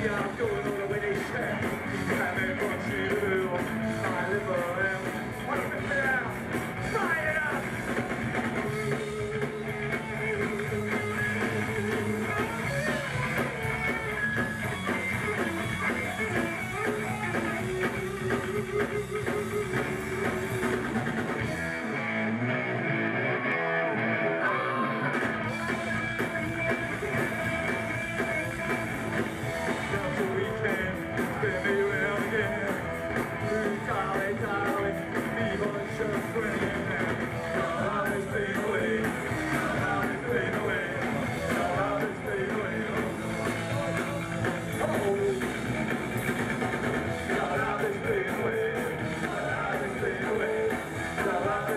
Yeah, I'm going all the way they and then continue. I live around.